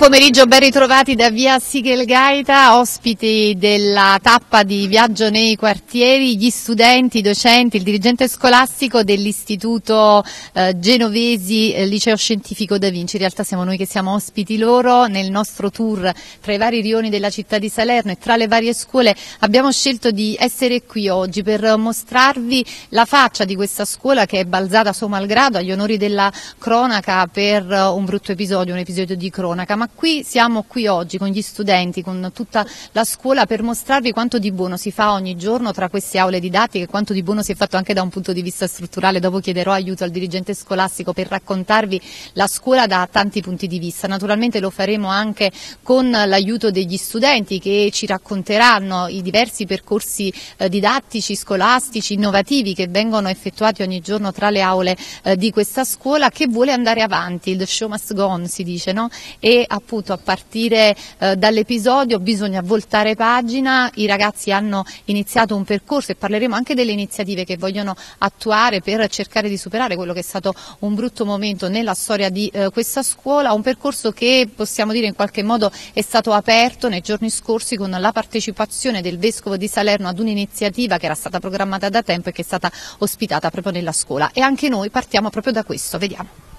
Pomeriggio, ben ritrovati da via Sigelgaita, ospiti della tappa di viaggio nei quartieri, gli studenti, i docenti, il dirigente scolastico dell'istituto eh, Genovesi eh, Liceo Scientifico Da Vinci. In realtà siamo noi che siamo ospiti loro nel nostro tour tra i vari rioni della città di Salerno e tra le varie scuole. Abbiamo scelto di essere qui oggi per mostrarvi la faccia di questa scuola che è balzata suo malgrado agli onori della cronaca per un brutto episodio, un episodio di cronaca, ma qui siamo qui oggi con gli studenti, con tutta la scuola per mostrarvi quanto di buono si fa ogni giorno tra queste aule didattiche, quanto di buono si è fatto anche da un punto di vista strutturale. Dopo chiederò aiuto al dirigente scolastico per raccontarvi la scuola da tanti punti di vista. Naturalmente lo faremo anche con l'aiuto degli studenti che ci racconteranno i diversi percorsi eh, didattici, scolastici, innovativi che vengono effettuati ogni giorno tra le aule eh, di questa scuola che vuole andare avanti, il show must go on si dice, no? E appunto a partire eh, dall'episodio bisogna voltare pagina, i ragazzi hanno iniziato un percorso e parleremo anche delle iniziative che vogliono attuare per cercare di superare quello che è stato un brutto momento nella storia di eh, questa scuola, un percorso che possiamo dire in qualche modo è stato aperto nei giorni scorsi con la partecipazione del Vescovo di Salerno ad un'iniziativa che era stata programmata da tempo e che è stata ospitata proprio nella scuola e anche noi partiamo proprio da questo, vediamo.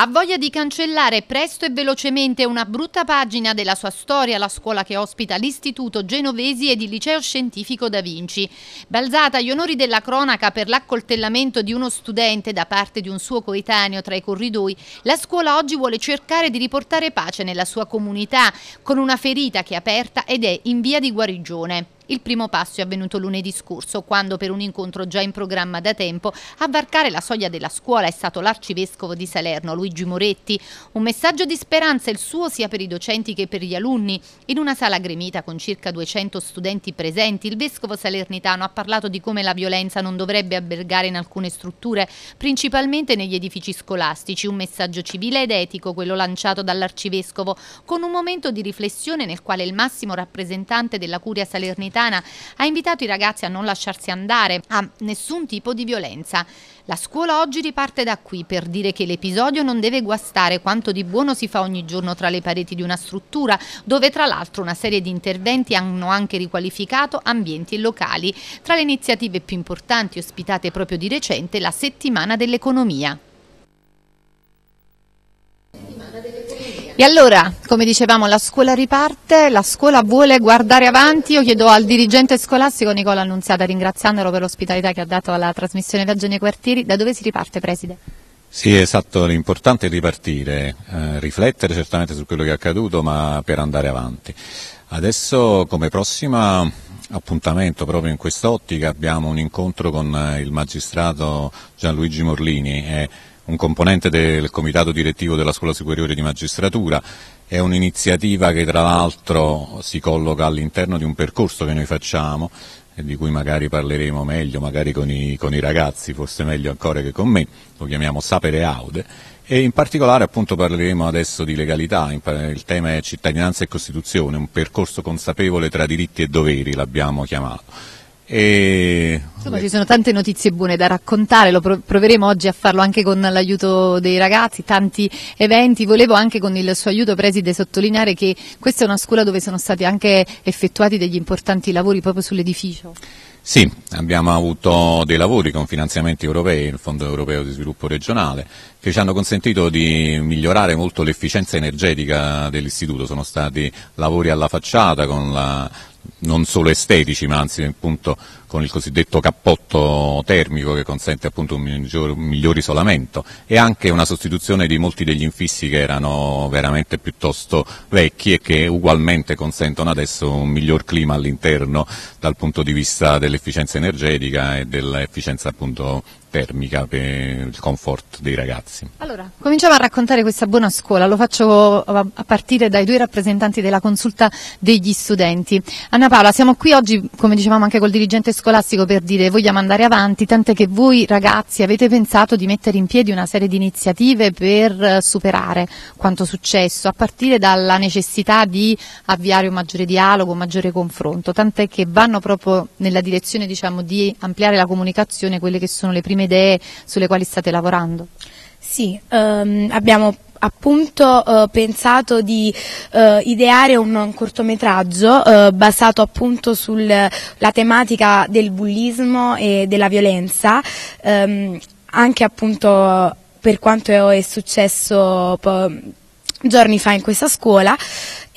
Ha voglia di cancellare presto e velocemente una brutta pagina della sua storia la scuola che ospita l'Istituto Genovesi ed il Liceo Scientifico Da Vinci. Balzata agli onori della cronaca per l'accoltellamento di uno studente da parte di un suo coetaneo tra i corridoi, la scuola oggi vuole cercare di riportare pace nella sua comunità con una ferita che è aperta ed è in via di guarigione. Il primo passo è avvenuto lunedì scorso, quando per un incontro già in programma da tempo a varcare la soglia della scuola è stato l'arcivescovo di Salerno, Luigi Moretti. Un messaggio di speranza il suo sia per i docenti che per gli alunni. In una sala gremita con circa 200 studenti presenti, il vescovo salernitano ha parlato di come la violenza non dovrebbe albergare in alcune strutture, principalmente negli edifici scolastici. Un messaggio civile ed etico, quello lanciato dall'arcivescovo, con un momento di riflessione nel quale il massimo rappresentante della curia salernitana Salernitana ha invitato i ragazzi a non lasciarsi andare a nessun tipo di violenza. La scuola oggi riparte da qui per dire che l'episodio non deve guastare quanto di buono si fa ogni giorno tra le pareti di una struttura, dove tra l'altro una serie di interventi hanno anche riqualificato ambienti e locali. Tra le iniziative più importanti ospitate proprio di recente la settimana dell'economia. E allora, come dicevamo, la scuola riparte, la scuola vuole guardare avanti. Io chiedo al dirigente scolastico Nicola Annunziata, ringraziandolo per l'ospitalità che ha dato alla trasmissione Viaggio nei quartieri, da dove si riparte, Preside? Sì, esatto, l'importante è ripartire, eh, riflettere certamente su quello che è accaduto, ma per andare avanti. Adesso come prossima appuntamento proprio in quest'ottica abbiamo un incontro con il magistrato Gianluigi Morlini un componente del comitato direttivo della Scuola Superiore di Magistratura, è un'iniziativa che tra l'altro si colloca all'interno di un percorso che noi facciamo e di cui magari parleremo meglio, magari con i, con i ragazzi, forse meglio ancora che con me, lo chiamiamo Sapere Aude, e in particolare appunto parleremo adesso di legalità, il tema è cittadinanza e Costituzione, un percorso consapevole tra diritti e doveri l'abbiamo chiamato. E... Insomma ci sono tante notizie buone da raccontare, lo proveremo oggi a farlo anche con l'aiuto dei ragazzi, tanti eventi, volevo anche con il suo aiuto preside sottolineare che questa è una scuola dove sono stati anche effettuati degli importanti lavori proprio sull'edificio. Sì, abbiamo avuto dei lavori con finanziamenti europei, il Fondo Europeo di Sviluppo Regionale, che ci hanno consentito di migliorare molto l'efficienza energetica dell'istituto, sono stati lavori alla facciata con la non solo estetici ma anzi appunto con il cosiddetto cappotto termico che consente appunto un miglior, un miglior, isolamento. E anche una sostituzione di molti degli infissi che erano veramente piuttosto vecchi e che ugualmente consentono adesso un miglior clima all'interno dal punto di vista dell'efficienza energetica e dell'efficienza appunto termica per il comfort dei ragazzi. Allora, cominciamo a raccontare questa buona scuola, lo faccio a partire dai due rappresentanti della consulta degli studenti. Anna Paola, siamo qui oggi, come dicevamo anche col dirigente scolastico, per dire vogliamo andare avanti, tant'è che voi ragazzi avete pensato di mettere in piedi una serie di iniziative per superare quanto successo, a partire dalla necessità di avviare un maggiore dialogo, un maggiore confronto, tant'è che vanno proprio nella direzione diciamo, di ampliare la comunicazione, quelle che sono le prime idee sulle quali state lavorando? Sì, ehm, abbiamo appunto eh, pensato di eh, ideare un, un cortometraggio eh, basato appunto sulla tematica del bullismo e della violenza, ehm, anche appunto per quanto è successo giorni fa in questa scuola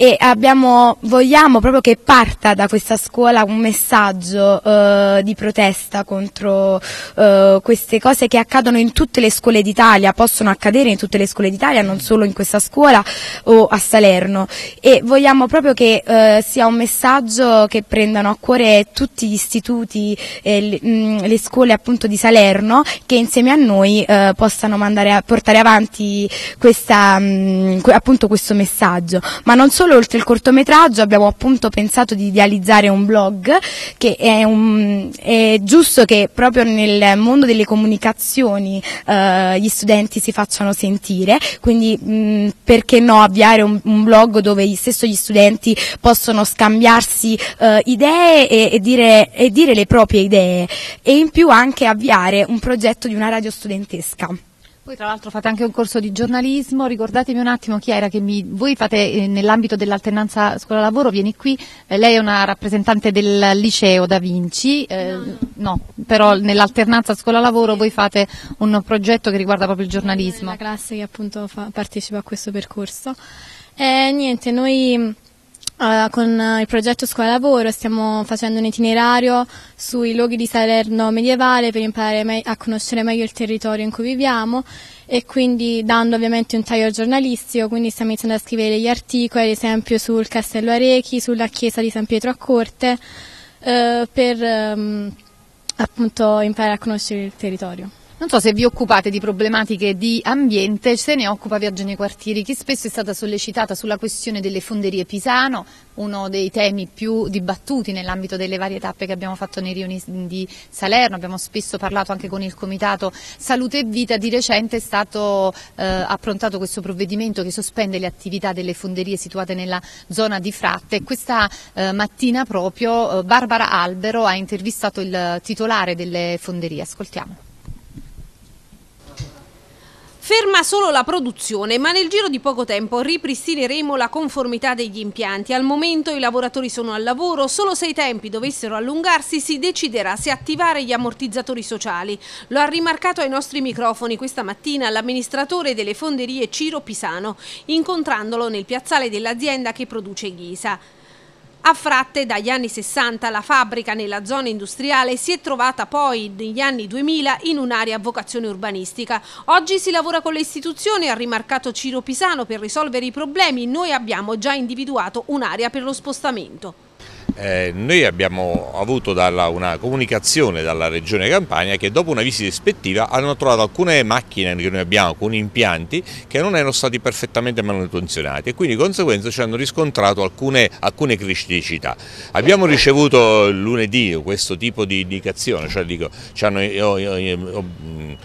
e abbiamo, vogliamo proprio che parta da questa scuola un messaggio eh, di protesta contro eh, queste cose che accadono in tutte le scuole d'Italia, possono accadere in tutte le scuole d'Italia, non solo in questa scuola o a Salerno. E vogliamo proprio che eh, sia un messaggio che prendano a cuore tutti gli istituti e le, mh, le scuole appunto di Salerno che insieme a noi eh, possano a, portare avanti questa, mh, appunto questo messaggio, ma non solo oltre il cortometraggio abbiamo appunto pensato di idealizzare un blog che è, un, è giusto che proprio nel mondo delle comunicazioni eh, gli studenti si facciano sentire, quindi mh, perché no avviare un, un, blog dove gli stessi gli studenti possono scambiarsi eh, idee e, e, dire, e dire le proprie idee. E in più anche avviare un progetto di una radio studentesca. Voi tra l'altro fate anche un corso di giornalismo, ricordatemi un attimo chi era che mi... Voi fate eh, nell'ambito dell'alternanza scuola-lavoro, vieni qui, eh, lei è una rappresentante del liceo Da Vinci, eh, no, no. però nell'alternanza scuola-lavoro voi fate un progetto che riguarda proprio il giornalismo. La classe che appunto fa, partecipa a questo percorso. Eh, niente, noi Uh, con il progetto Scuola Lavoro stiamo facendo un itinerario sui luoghi di Salerno medievale per imparare a conoscere meglio il territorio in cui viviamo e quindi dando ovviamente un taglio giornalistico, quindi stiamo iniziando a scrivere gli articoli, ad esempio sul Castello Arechi, sulla chiesa di San Pietro a Corte, uh, per um, appunto imparare a conoscere il territorio. Non so se vi occupate di problematiche di ambiente, se ne occupa Viaggio nei quartieri, che spesso è stata sollecitata sulla questione delle fonderie Pisano, uno dei temi più dibattuti nell'ambito delle varie tappe che abbiamo fatto nei rioni di Salerno, abbiamo spesso parlato anche con il Comitato Salute e Vita, di recente è stato eh, approntato questo provvedimento che sospende le attività delle fonderie situate nella zona di Fratte. Questa eh, mattina proprio eh, Barbara Albero ha intervistato il titolare delle fonderie, ascoltiamo. Ferma solo la produzione, ma nel giro di poco tempo ripristineremo la conformità degli impianti. Al momento i lavoratori sono al lavoro, solo se i tempi dovessero allungarsi si deciderà se attivare gli ammortizzatori sociali. Lo ha rimarcato ai nostri microfoni questa mattina l'amministratore delle fonderie Ciro Pisano, incontrandolo nel piazzale dell'azienda che produce ghisa. A Fratte dagli anni 60 la fabbrica nella zona industriale si è trovata poi negli anni 2000 in un'area a vocazione urbanistica. Oggi si lavora con le istituzioni, ha rimarcato Ciro Pisano, per risolvere i problemi noi abbiamo già individuato un'area per lo spostamento. Eh, noi abbiamo avuto dalla, una comunicazione dalla Regione Campania che dopo una visita ispettiva hanno trovato alcune macchine che noi abbiamo, alcuni impianti che non erano stati perfettamente manutenzionati e quindi di conseguenza ci hanno riscontrato alcune, alcune criticità. Abbiamo ricevuto lunedì questo tipo di indicazione, cioè dico, ci, hanno, io, io, io,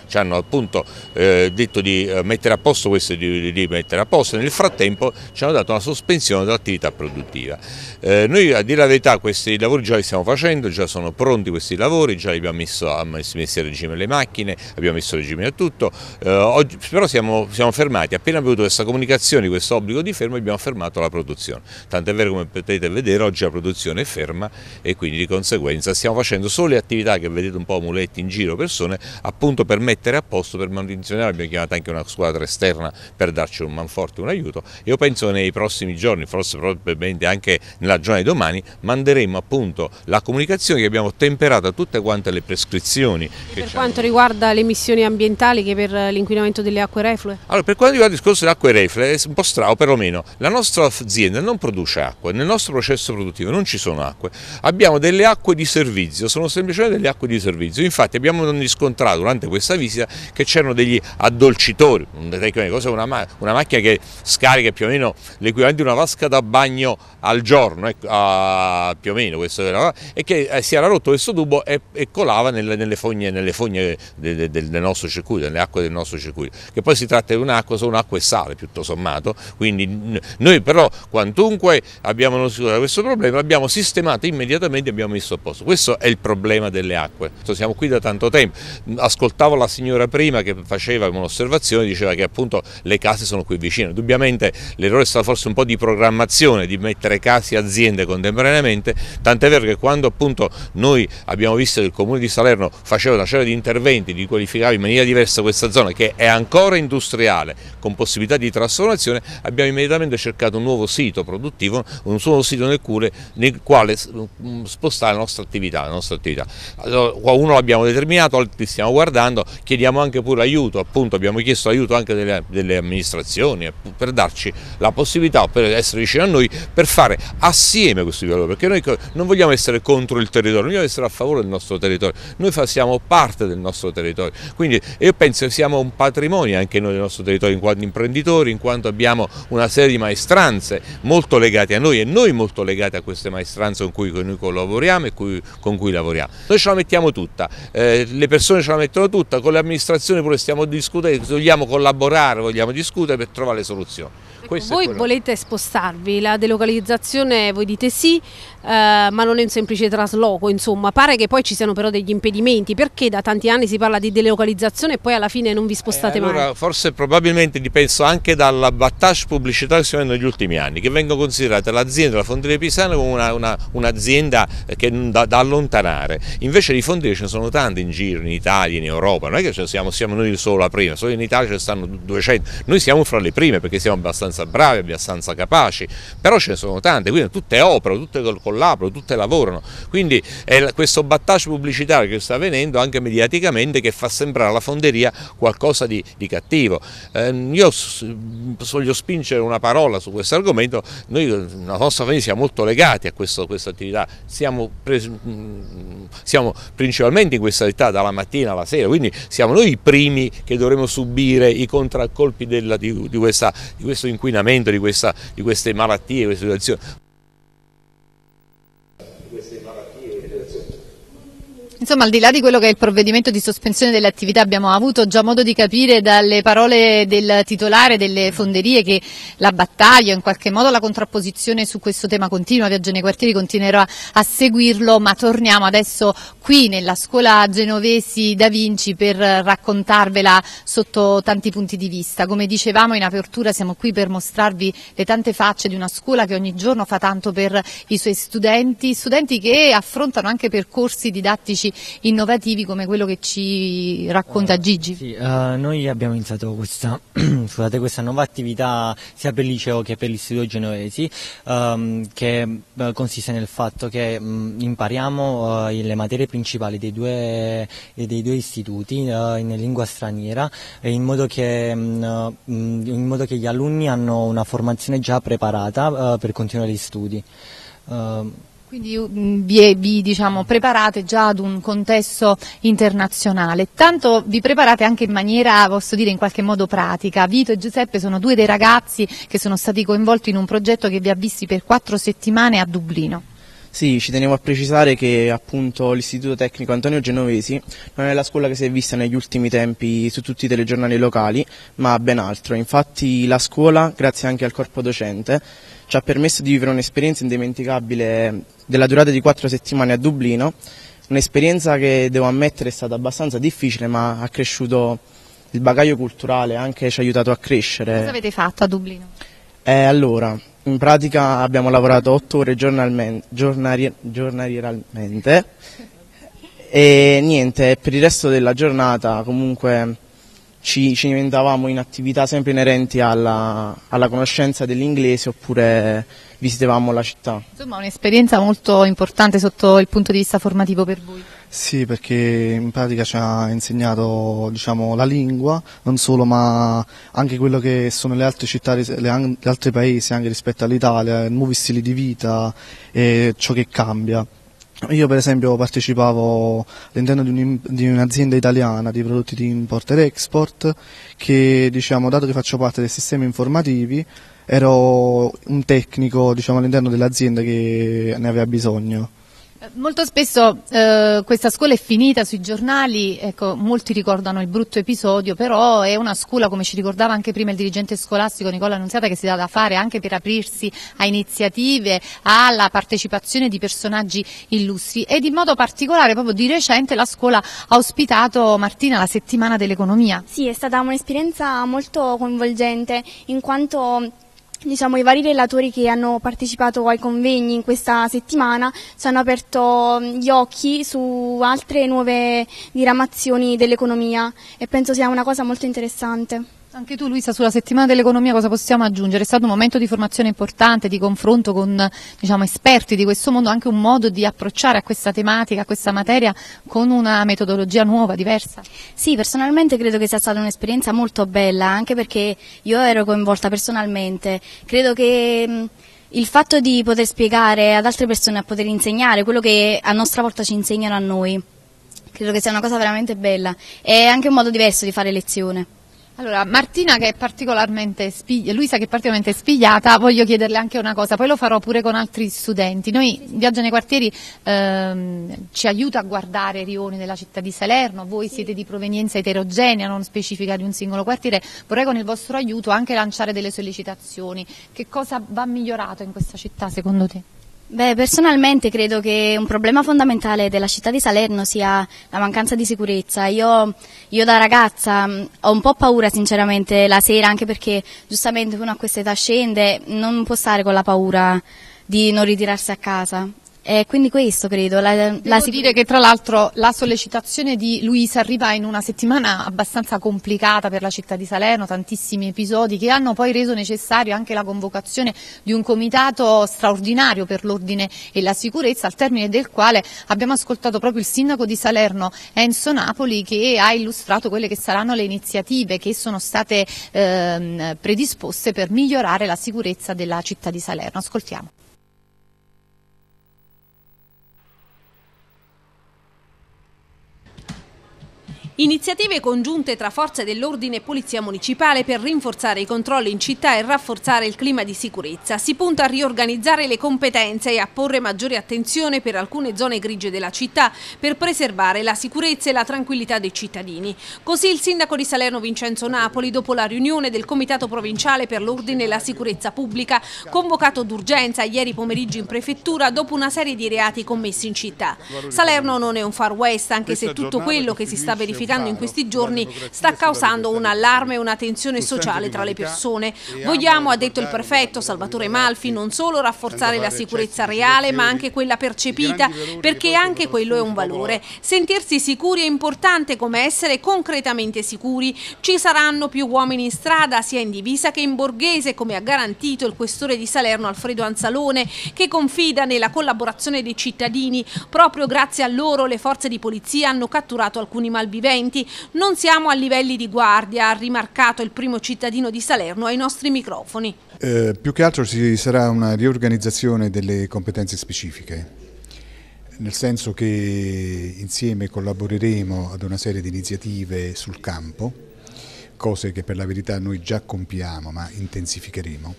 ci hanno appunto eh, detto di eh, mettere a posto questo di, di, mettere a posto, nel frattempo ci hanno dato una sospensione dell'attività produttiva. Eh, noi a dire la verità questi lavori già li stiamo facendo, già sono pronti questi lavori, già li abbiamo messo, messo a regime le macchine, abbiamo messo a regime tutto, eh, oggi, però siamo, siamo, fermati, appena abbiamo avuto questa comunicazione, questo obbligo di fermo abbiamo fermato la produzione, tanto è vero come potete vedere oggi la produzione è ferma e quindi di conseguenza stiamo facendo solo le attività che vedete un po' muletti in giro persone appunto per mettere a posto, per manutenzionare, abbiamo chiamato anche una squadra esterna per darci un manforte, un aiuto. Io penso nei prossimi giorni, forse probabilmente anche nella giornata di domani, manderemo appunto la comunicazione che abbiamo temperato a tutte quante le prescrizioni. per quanto riguarda le emissioni ambientali che per l'inquinamento delle acque reflue? Allora, per quanto riguarda il discorso delle acque reflue è un po' strano, perlomeno la nostra azienda non produce acqua, nel nostro processo produttivo non ci sono acque, abbiamo delle acque di servizio, sono semplicemente delle acque di servizio, infatti abbiamo riscontrato durante questa visita che c'erano degli addolcitori, una, una macchina che scarica più o meno l'equivalente di una vasca da bagno al giorno, ecco, più o meno questo era, e che eh, si era rotto questo tubo e, e colava nelle, nelle, fogne, nelle fogne de, de, del nostro circuito, nelle acque del nostro circuito, che poi si tratta di un'acqua, sono acqua e sale tutto sommato, quindi noi però quantunque abbiamo notato questo problema l'abbiamo sistemato immediatamente e abbiamo messo a posto, questo è il problema delle acque, siamo qui da tanto tempo, ascoltavo la signora prima che faceva un'osservazione, diceva che appunto le case sono qui vicine, indubbiamente l'errore è stato forse un po' di programmazione, di mettere case e aziende contemporaneamente, tant'è vero che quando appunto noi abbiamo visto che il comune di Salerno faceva una serie di interventi, di qualificava in maniera diversa questa zona che è ancora industriale, con possibilità di trasformazione, abbiamo immediatamente cercato un nuovo sito produttivo, un nuovo sito nel, cure, nel quale mm, spostare la nostra attività. La nostra attività. Allora, uno l'abbiamo determinato, altri stiamo guardando, chiediamo anche pure aiuto, appunto abbiamo chiesto aiuto anche delle, delle amministrazioni per darci la possibilità, per essere vicino a noi, per fare assieme questi valori, perché noi non vogliamo essere contro il territorio, vogliamo essere a favore del nostro territorio, noi siamo parte del nostro territorio, quindi io penso che siamo un patrimonio anche noi del nostro territorio in quanto imprenditori, in quanto abbiamo una serie di maestranze molto legate a noi e noi molto legati a queste maestranze con cui noi collaboriamo e con cui lavoriamo. Noi ce la mettiamo tutta, eh, le persone ce la mettono tutta, con le amministrazioni pure stiamo discutendo, vogliamo collaborare, vogliamo discutere per trovare le soluzioni. Ecco, voi volete spostarvi, la delocalizzazione voi dite sì, ma non è un semplice trasloco, insomma, pare che poi ci siano però degli impedimenti, perché da tanti anni si parla di delocalizzazione e poi alla fine non vi spostate eh, allora, mai? Forse probabilmente dipenso anche dalla battage pubblicitaria che si negli ultimi anni, che vengono considerate l'azienda della Fonderia Pisana come un'azienda un che da, da, allontanare, invece di fonderie ce ne sono tante in giro, in Italia, in Europa, non è che siamo, siamo noi solo la prima, solo in Italia ce ne stanno 200, noi siamo fra le prime perché siamo abbastanza bravi, abbastanza capaci, però ce ne sono tante, quindi tutte operano, tutte con collaborano, tutte lavorano, quindi è questo battage pubblicitario che sta avvenendo anche mediaticamente che fa sembrare la fonderia qualcosa di, di cattivo. Eh, io voglio spingere una parola su questo argomento, noi la nostra famiglia siamo molto legati a questo, questa attività, siamo, siamo, principalmente in questa attività dalla mattina alla sera, quindi siamo noi i primi che dovremo subire i contraccolpi della, di, di, questa, di questo inquinamento, di, questa, di queste malattie, queste situazioni. Insomma, al di là di quello che è il provvedimento di sospensione delle attività, abbiamo avuto già modo di capire dalle parole del titolare delle fonderie che la battaglia, in qualche modo la contrapposizione su questo tema continua, Viaggio nei quartieri continuerà a seguirlo, ma torniamo adesso qui nella scuola Genovesi da Vinci per raccontarvela sotto tanti punti di vista. Come dicevamo in apertura siamo qui per mostrarvi le tante facce di una scuola che ogni giorno fa tanto per i suoi studenti, studenti che affrontano anche percorsi didattici progetti innovativi come quello che ci racconta uh, Gigi? Sì, uh, noi abbiamo iniziato questa, scusate, questa, nuova attività sia per il liceo che per l'istituto genovesi um, che uh, consiste nel fatto che um, impariamo le materie principali dei due, dei due istituti in lingua straniera in modo, che, um, in modo che gli alunni hanno una formazione già preparata per continuare gli studi. Quindi mm, vi, vi diciamo, preparate già ad un contesto internazionale, tanto vi preparate anche in maniera, posso dire, in qualche modo pratica. Vito e Giuseppe sono due dei ragazzi che sono stati coinvolti in un progetto che vi ha visti per quattro settimane a Dublino. Sì, ci tenevo a precisare che appunto l'Istituto Tecnico Antonio Genovesi non è la scuola che si è vista negli ultimi tempi su tutti i telegiornali locali, ma ben altro. Infatti la scuola, grazie anche al corpo docente, ci ha permesso di vivere un'esperienza indimenticabile della durata di quattro settimane a Dublino, un'esperienza che devo ammettere è stata abbastanza difficile ma ha cresciuto il bagaglio culturale, anche ci ha aiutato a crescere. Cosa avete fatto a Dublino? Eh, allora, in pratica abbiamo lavorato otto ore giornalmente, giornari, giornaliерamente e niente, per il resto della giornata comunque ci, ci inventavamo in attività sempre inerenti alla, alla conoscenza dell'inglese oppure visitavamo la città. Insomma, un'esperienza molto importante sotto il punto di vista formativo per voi. Sì, perché in pratica ci ha insegnato diciamo, la lingua, non solo, ma anche quello che sono le altre città, gli altri paesi anche rispetto all'Italia, nuovi stili di vita e ciò che cambia. Io per esempio partecipavo all'interno di, un'azienda italiana di prodotti di import ed export che diciamo, dato che faccio parte del sistema informativi ero un tecnico diciamo, all'interno dell'azienda che ne aveva bisogno. Molto spesso eh, questa scuola è finita sui giornali, ecco, molti ricordano il brutto episodio, però è una scuola, come ci ricordava anche prima il dirigente scolastico Nicola Annunziata, che si dà da fare anche per aprirsi a iniziative, alla partecipazione di personaggi illustri ed in modo particolare proprio di recente la scuola ha ospitato Martina la settimana dell'economia. Sì, è stata un'esperienza molto coinvolgente in quanto diciamo, i vari relatori che hanno partecipato ai convegni in questa settimana ci hanno aperto gli occhi su altre nuove diramazioni dell'economia e penso sia una cosa molto interessante. Anche tu Luisa sulla settimana dell'economia cosa possiamo aggiungere? È stato un momento di formazione importante, di confronto con diciamo, esperti di questo mondo, anche un modo di approcciare a questa tematica, a questa materia con una metodologia nuova, diversa? Sì, personalmente credo che sia stata un'esperienza molto bella, anche perché io ero coinvolta personalmente. Credo che il fatto di poter spiegare ad altre persone, a poter insegnare quello che a nostra volta ci insegnano a noi, credo che sia una cosa veramente bella. È anche un modo diverso di fare lezione. Allora, Martina che è particolarmente spigliata, Luisa che è particolarmente spigliata, voglio chiederle anche una cosa, poi lo farò pure con altri studenti. Noi, Viaggio nei quartieri, ehm, ci aiuta a guardare i rioni della città di Salerno, voi siete di provenienza eterogenea, non specifica di un singolo quartiere, vorrei con il vostro aiuto anche lanciare delle sollecitazioni. Che cosa va migliorato in questa città secondo te? Beh, personalmente credo che un problema fondamentale della città di Salerno sia la mancanza di sicurezza. Io, io da ragazza mm, ho un po' paura sinceramente la sera, anche perché giustamente uno a questa età scende, non può stare con la paura di non ritirarsi a casa. E quindi questo credo. La, Devo la dire che tra l'altro la sollecitazione di Luisa arriva in una settimana abbastanza complicata per la città di Salerno, tantissimi episodi che hanno poi reso necessario anche la convocazione di un comitato straordinario per l'ordine e la sicurezza, al termine del quale abbiamo ascoltato proprio il sindaco di Salerno Enzo Napoli che ha illustrato quelle che saranno le iniziative che sono state ehm, predisposte per migliorare la sicurezza della città di Salerno. Ascoltiamo. Iniziative congiunte tra forze dell'ordine e polizia municipale per rinforzare i controlli in città e rafforzare il clima di sicurezza. Si punta a riorganizzare le competenze e a porre maggiore attenzione per alcune zone grigie della città per preservare la sicurezza e la tranquillità dei cittadini. Così il sindaco di Salerno Vincenzo Napoli, dopo la riunione del Comitato Provinciale per l'Ordine e la Sicurezza Pubblica, convocato d'urgenza ieri pomeriggio in prefettura dopo una serie di reati commessi in città. Salerno non è un far west, anche se tutto quello che si sta verificando verificando in questi giorni sta causando un allarme e una tensione sociale tra le persone. Vogliamo, ha detto il prefetto Salvatore Malfi, non solo rafforzare la sicurezza reale ma anche quella percepita perché anche quello è un valore. Sentirsi sicuri è importante come essere concretamente sicuri. Ci saranno più uomini in strada sia in divisa che in borghese come ha garantito il questore di Salerno Alfredo Anzalone che confida nella collaborazione dei cittadini. Proprio grazie a loro le forze di polizia hanno catturato alcuni malviventi studenti. Non siamo a livelli di guardia, ha rimarcato il primo cittadino di Salerno ai nostri microfoni. Eh, più che altro ci sarà una riorganizzazione delle competenze specifiche nel senso che insieme collaboreremo ad una serie di iniziative sul campo, cose che per la verità noi già compiamo ma intensificheremo,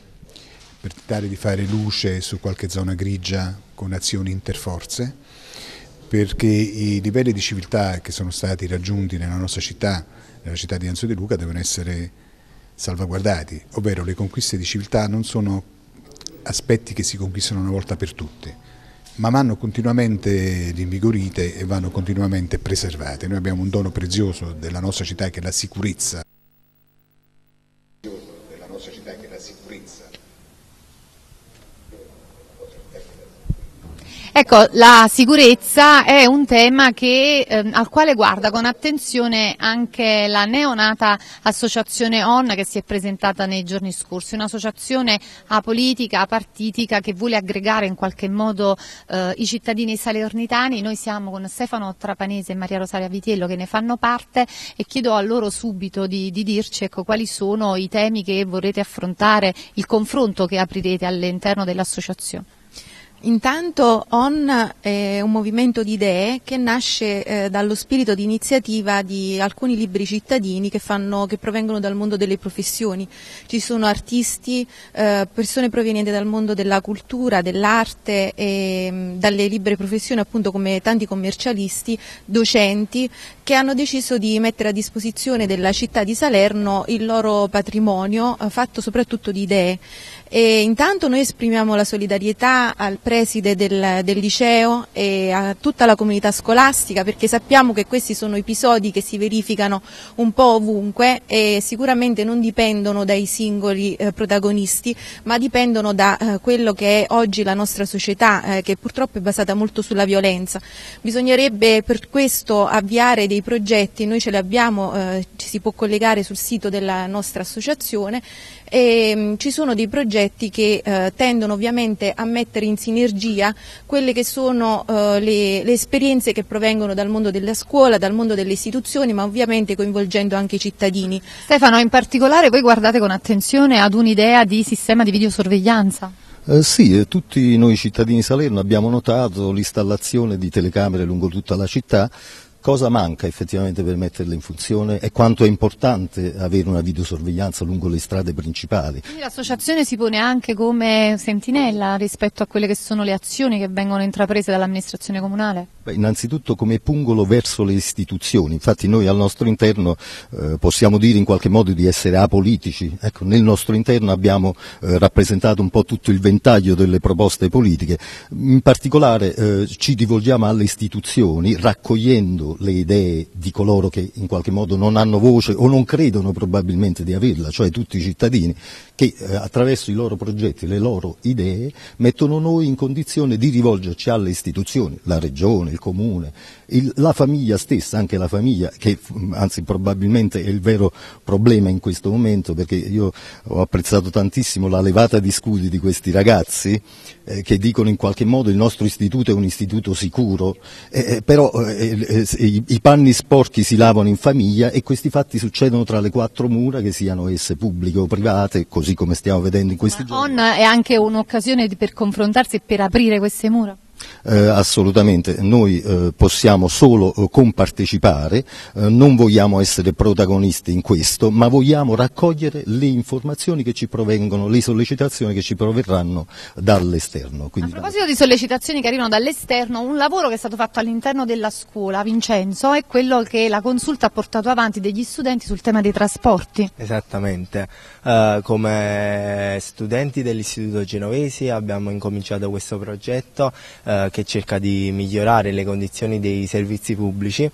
per tentare di fare luce su qualche zona grigia con azioni interforze perché i livelli di civiltà che sono stati raggiunti nella nostra città, nella città di Anzo De Luca, devono essere salvaguardati, ovvero le conquiste di civiltà non sono aspetti che si conquistano una volta per tutte, ma vanno continuamente rinvigorite e vanno continuamente preservate. Noi abbiamo un dono prezioso della nostra città che è la sicurezza. Ecco, la sicurezza è un tema che, eh, al quale guarda con attenzione anche la neonata associazione ON che si è presentata nei giorni scorsi, un'associazione apolitica, apartitica che vuole aggregare in qualche modo eh, i cittadini salernitani. Noi siamo con Stefano Trapanese e Maria Rosaria Vitiello che ne fanno parte e chiedo a loro subito di, di dirci ecco, quali sono i temi che vorrete affrontare, il confronto che aprirete all'interno dell'associazione. Intanto ON è un movimento di idee che nasce eh, dallo spirito di iniziativa di alcuni libri cittadini che, fanno, che, provengono dal mondo delle professioni. Ci sono artisti, eh, persone provenienti dal mondo della cultura, dell'arte, e, mh, dalle libere professioni appunto come tanti commercialisti, docenti che hanno deciso di mettere a disposizione della città di Salerno il loro patrimonio eh, fatto soprattutto di idee. E intanto noi esprimiamo la solidarietà al preside del, del, liceo e a tutta la comunità scolastica perché sappiamo che questi sono episodi che si verificano un po' ovunque e sicuramente non dipendono dai singoli eh, protagonisti ma dipendono da eh, quello che è oggi la nostra società eh, che purtroppo è basata molto sulla violenza. Bisognerebbe per questo avviare dei progetti, noi ce li abbiamo, eh, ci si può collegare sul sito della nostra associazione e mh, ci sono dei progetti che eh, tendono ovviamente a mettere in sinergia quelle che sono eh, le, le, esperienze che provengono dal mondo della scuola, dal mondo delle istituzioni, ma ovviamente coinvolgendo anche i cittadini. Stefano, in particolare voi guardate con attenzione ad un'idea di sistema di videosorveglianza? Eh, sì, eh, tutti noi cittadini Salerno abbiamo notato l'installazione di telecamere lungo tutta la città, cosa manca effettivamente per metterle in funzione e quanto è importante avere una videosorveglianza lungo le strade principali. Quindi l'associazione si pone anche come sentinella rispetto a quelle che sono le azioni che vengono intraprese dall'amministrazione comunale? Beh, innanzitutto come pungolo verso le istituzioni, infatti noi al nostro interno eh, possiamo dire in qualche modo di essere apolitici, ecco, nel nostro interno abbiamo eh, rappresentato un po' tutto il ventaglio delle proposte politiche, in particolare eh, ci rivolgiamo alle istituzioni raccogliendo le idee di coloro che in qualche modo non hanno voce o non credono probabilmente di averla, cioè tutti i cittadini che eh, attraverso i loro progetti, le loro idee mettono noi in condizione di rivolgerci alle istituzioni, la regione, il comune, il, la famiglia stessa, anche la famiglia, che anzi probabilmente è il vero problema in questo momento, perché io ho apprezzato tantissimo la levata di scudi di questi ragazzi eh, che dicono in qualche modo il nostro istituto è un istituto sicuro, eh, eh però eh, eh, i, i, panni sporchi si lavano in famiglia e questi fatti succedono tra le quattro mura, che siano esse pubbliche o private, così come stiamo vedendo in questi Ma giorni. On è anche un'occasione per confrontarsi e per aprire queste mura? Eh, assolutamente, noi eh, possiamo solo eh, compartecipare, eh, non vogliamo essere protagonisti in questo, ma vogliamo raccogliere le informazioni che ci provengono, le sollecitazioni che ci proverranno dall'esterno. A proposito di sollecitazioni che arrivano dall'esterno, un lavoro che è stato fatto all'interno della scuola, Vincenzo, è quello che la consulta ha portato avanti degli studenti sul tema dei trasporti. Esattamente, uh, come studenti dell'Istituto Genovesi abbiamo incominciato questo progetto uh, che cerca di migliorare le condizioni dei servizi pubblici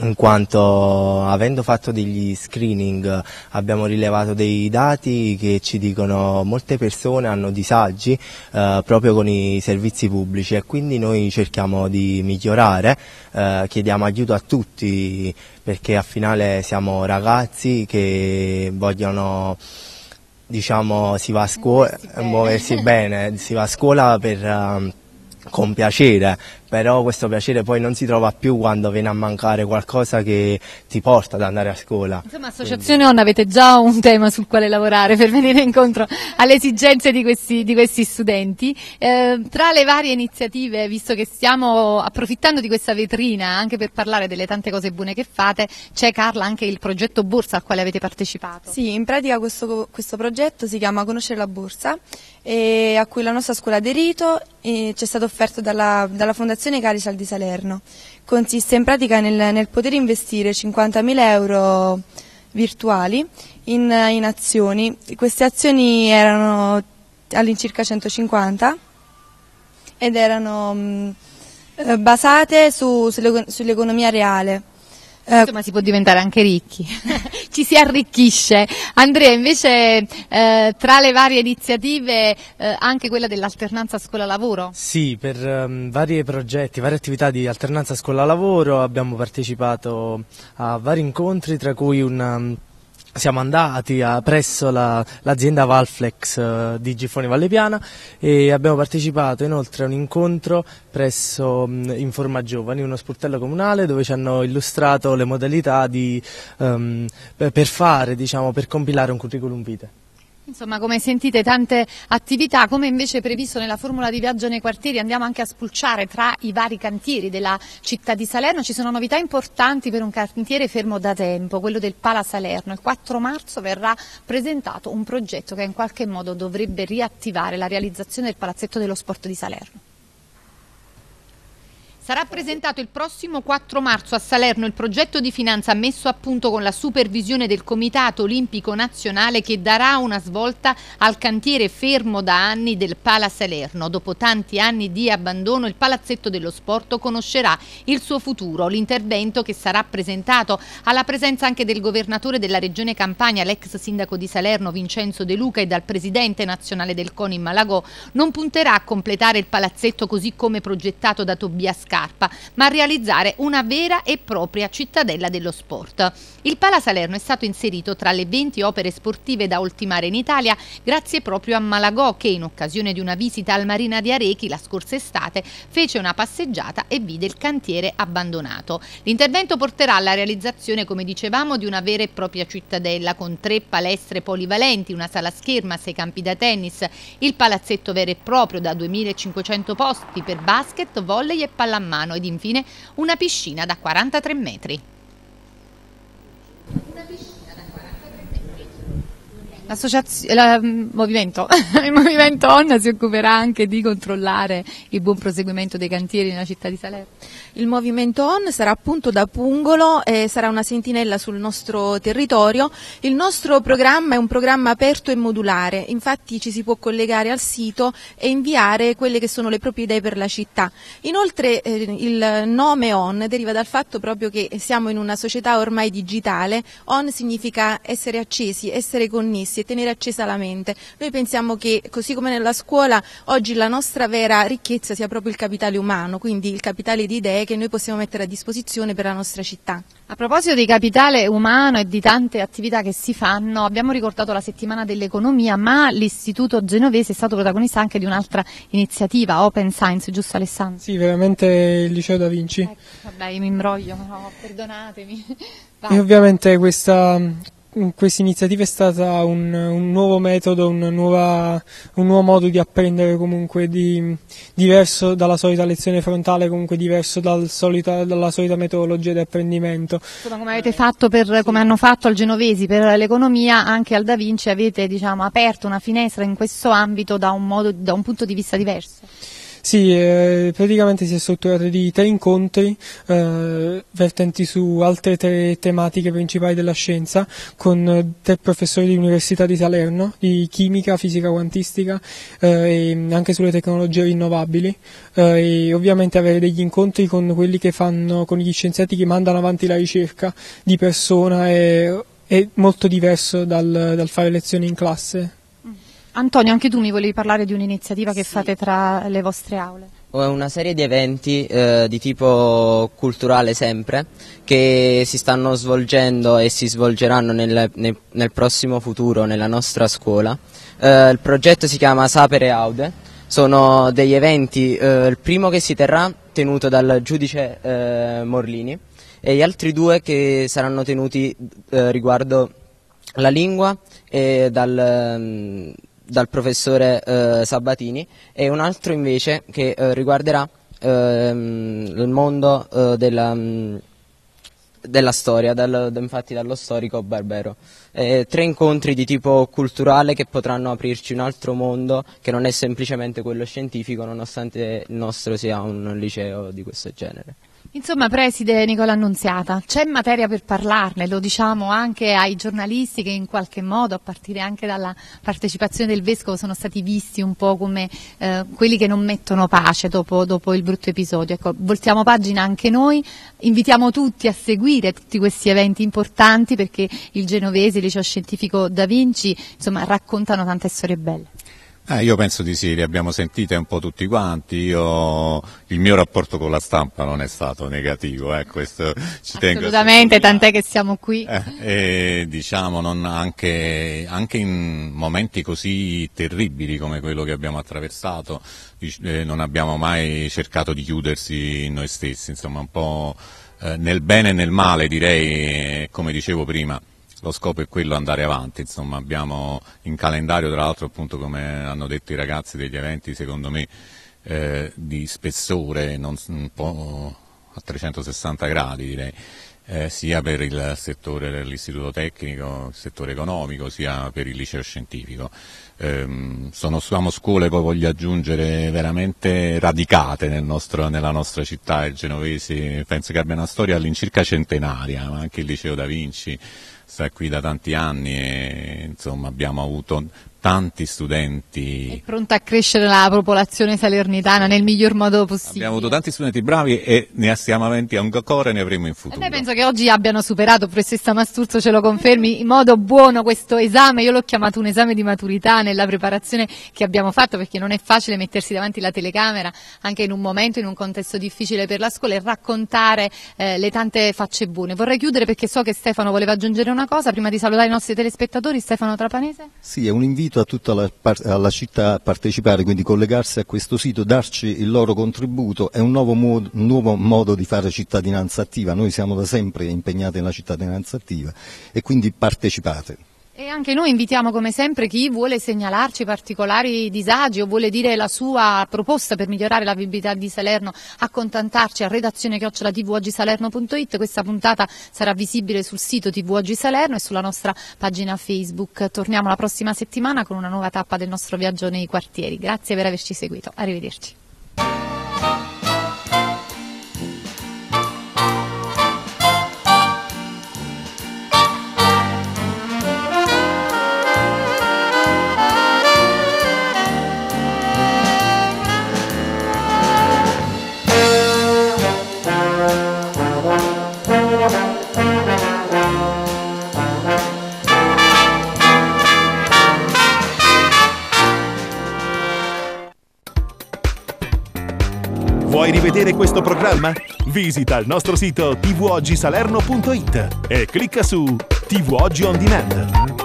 in quanto avendo fatto degli screening abbiamo rilevato dei dati che ci dicono molte persone hanno disagi eh, proprio con i servizi pubblici e quindi noi cerchiamo di migliorare, eh, chiediamo aiuto a tutti perché a finale siamo ragazzi che vogliono diciamo si va a scuola, muoversi bene, si va a scuola per uh, con piacere, però questo piacere poi non si trova più quando viene a mancare qualcosa che ti porta ad andare a scuola. Insomma, Associazione ON avete già un tema sul quale lavorare per venire incontro alle esigenze di questi, di questi studenti. Eh, tra le varie iniziative, visto che stiamo approfittando di questa vetrina anche per parlare delle tante cose buone che fate, c'è Carla anche il progetto Borsa al quale avete partecipato. Sì, in pratica questo, questo progetto si chiama Conoscere la Borsa a cui la nostra scuola ha aderito e ci è stato offerto dalla, dalla Fondazione Carisal di Salerno. Consiste in pratica nel, nel poter investire 50.000 euro virtuali in, in, azioni. Queste azioni erano all'incirca 150 ed erano mh, basate su, sull'economia reale. Insomma, si può diventare anche ricchi, ci si arricchisce. Andrea, invece, eh, tra le varie iniziative, eh, anche quella dell'alternanza scuola-lavoro? Sì, per um, vari progetti, varie attività di alternanza scuola-lavoro abbiamo partecipato a vari incontri, tra cui un... Um, siamo andati presso la, l'azienda Valflex uh, di Giffoni Vallepiana e abbiamo partecipato inoltre a un incontro presso um, Informa Giovani, uno sportello comunale dove ci hanno illustrato le modalità di, um, per fare, diciamo, per compilare un curriculum vitae. Insomma, come sentite, tante attività, come invece previsto nella formula di viaggio nei quartieri, andiamo anche a spulciare tra i vari cantieri della città di Salerno. Ci sono novità importanti per un cantiere fermo da tempo, quello del Pala Salerno. Il 4 marzo verrà presentato un progetto che in qualche modo dovrebbe riattivare la realizzazione del Palazzetto dello Sport di Salerno. Sarà presentato il prossimo 4 marzo a Salerno il progetto di finanza messo a punto con la supervisione del Comitato Olimpico Nazionale che darà una svolta al cantiere fermo da anni del Pala Salerno. Dopo tanti anni di abbandono il Palazzetto dello Sport conoscerà il suo futuro. L'intervento che sarà presentato alla presenza anche del governatore della Regione Campania, l'ex sindaco di Salerno Vincenzo De Luca e dal presidente nazionale del CONI Malagò non punterà a completare il palazzetto così come progettato da Tobias scarpa, ma a realizzare una vera e propria cittadella dello sport. Il Pala Salerno è stato inserito tra le 20 opere sportive da ultimare in Italia grazie proprio a Malagò che in occasione di una visita al Marina di Arechi la scorsa estate fece una passeggiata e vide il cantiere abbandonato. L'intervento porterà alla realizzazione, come dicevamo, di una vera e propria cittadella con tre palestre polivalenti, una sala scherma, sei campi da tennis, il palazzetto vero e proprio da 2500 posti per basket, volley e pallamano mano ed infine una piscina da 43 metri. il movimento, il movimento ON si occuperà anche di controllare il buon proseguimento dei cantieri nella città di Salerno. Il movimento ON sarà appunto da Pungolo e sarà una sentinella sul nostro territorio. Il nostro programma è un programma aperto e modulare, infatti ci si può collegare al sito e inviare quelle che sono le proprie idee per la città. Inoltre eh, il nome ON deriva dal fatto proprio che siamo in una società ormai digitale, ON significa essere accesi, essere connessi e tenere accesa la mente. Noi pensiamo che così come nella scuola oggi la nostra vera ricchezza sia proprio il capitale umano, quindi il capitale di idee che noi possiamo mettere a disposizione per la nostra città. A proposito di capitale umano e di tante attività che si fanno, abbiamo ricordato la settimana dell'economia, ma l'Istituto Genovese è stato protagonista anche di un'altra iniziativa, Open Science, giusto Alessandro? Sì, veramente il Liceo da Vinci. Ecco, vabbè, io mi imbroglio, no, perdonatemi. Vai. E ovviamente questa questa iniziativa è stata un, un nuovo metodo, nuova, un nuovo modo di apprendere comunque di, diverso dalla solita lezione frontale, comunque diverso dal solita, dalla solita metodologia di apprendimento. Insomma, come avete fatto per, come hanno fatto al Genovesi per l'economia, anche al Da Vinci avete diciamo, aperto una finestra in questo ambito da un, modo, da un punto di vista diverso. Sì, eh, praticamente si è strutturato di tre incontri eh, vertenti su altre tre tematiche principali della scienza con tre professori di Università di Salerno di chimica, fisica quantistica eh, e anche sulle tecnologie rinnovabili eh, e ovviamente avere degli incontri con quelli che fanno, con gli scienziati che mandano avanti la ricerca di persona è, è molto diverso dal, dal fare lezioni in classe. Antonio, anche tu mi volevi parlare di un'iniziativa che sì. fate tra le vostre aule. Una serie di eventi eh, di tipo culturale sempre che si stanno svolgendo e si svolgeranno nel, nel, nel prossimo futuro nella nostra scuola. Eh, il progetto si chiama Sapere Aude, sono degli eventi, eh, il primo che si terrà tenuto dal giudice eh, Morlini e gli altri due che saranno tenuti eh, riguardo la lingua e dal mm, dal professore eh, Sabatini e un altro invece che eh, riguarderà ehm, il mondo eh, della, mm, della, storia, dal, infatti dallo storico Barbero. tre incontri di tipo culturale che potranno aprirci un altro mondo che non è semplicemente quello scientifico nonostante il nostro sia un liceo di questo genere. Insomma, preside Nicola Annunziata, c'è materia per parlarne, lo diciamo anche ai giornalisti che in qualche modo, a partire anche dalla partecipazione del Vescovo, sono stati visti un po' come eh, quelli che non mettono pace dopo, dopo il brutto episodio. Ecco, voltiamo pagina anche noi, invitiamo tutti a seguire tutti questi eventi importanti perché il Genovese, il Liceo Scientifico Da Vinci, insomma, raccontano tante storie belle. Eh, io penso di sì, le abbiamo sentite un po' tutti quanti, io, il mio rapporto con la stampa non è stato negativo, eh, questo ci tengo Assolutamente, tant'è che siamo qui. Eh, e, diciamo anche, anche, in momenti così terribili come quello che abbiamo attraversato, eh, non abbiamo mai cercato di chiudersi in noi stessi, insomma un po' eh, nel bene e nel male direi, come dicevo prima lo scopo è quello andare avanti, insomma abbiamo in calendario tra l'altro appunto come hanno detto i ragazzi degli eventi secondo me eh, di spessore non, un po' a 360 gradi direi. Eh, sia per il settore dell'istituto tecnico, il settore economico, sia per il liceo scientifico. Eh, sono, siamo scuole, poi voglio aggiungere, veramente radicate nel nostro, nella nostra città, il genovesi, penso che abbia una storia all'incirca centenaria, ma anche il liceo da Vinci sta qui da tanti anni e insomma abbiamo avuto tanti studenti. È pronta a crescere la popolazione salernitana nel miglior modo possibile. Abbiamo avuto tanti studenti bravi e ne stiamo avanti ancora e ne avremo in futuro. E penso che oggi abbiano superato, professoressa Masturzo ce lo confermi, in modo buono questo esame. Io l'ho chiamato un esame di maturità nella preparazione che abbiamo fatto perché non è facile mettersi davanti alla telecamera anche in un momento, in un contesto difficile per la scuola e raccontare eh, le tante facce buone. Vorrei chiudere perché so che Stefano voleva aggiungere una cosa prima di salutare i nostri telespettatori. Stefano Trapanese? Sì, è un invito a tutta la, alla città a partecipare, quindi collegarsi a questo sito, darci il loro contributo, è un nuovo, un nuovo modo di fare cittadinanza attiva, noi siamo da sempre impegnati nella cittadinanza attiva e quindi partecipate. E anche noi invitiamo come sempre chi vuole segnalarci particolari disagi o vuole dire la sua proposta per migliorare la vivibilità di Salerno a contattarci a redazione tvogsalerno.it. Questa puntata sarà visibile sul sito TVOG Salerno e sulla nostra pagina Facebook. Torniamo la prossima settimana con una nuova tappa del nostro viaggio nei quartieri. Grazie per averci seguito. Arrivederci. Vuoi rivedere questo programma? Visita il nostro sito tvoggisalerno.it e clicca su TV Oggi On Demand.